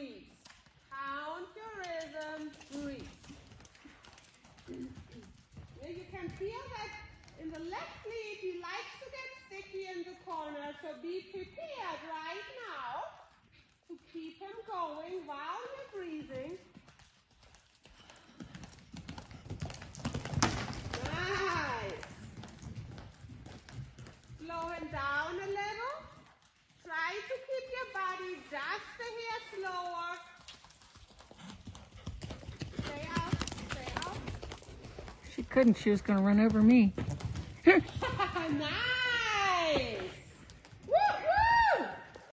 breathe. Count your rhythm, breathe. Now you can feel that in the left knee, he likes to get sticky in the corner, so be prepared right now to keep him going while you're breathing. Nice. Slow him down a little. Try to keep your body just couldn't. She was going to run over me. nice.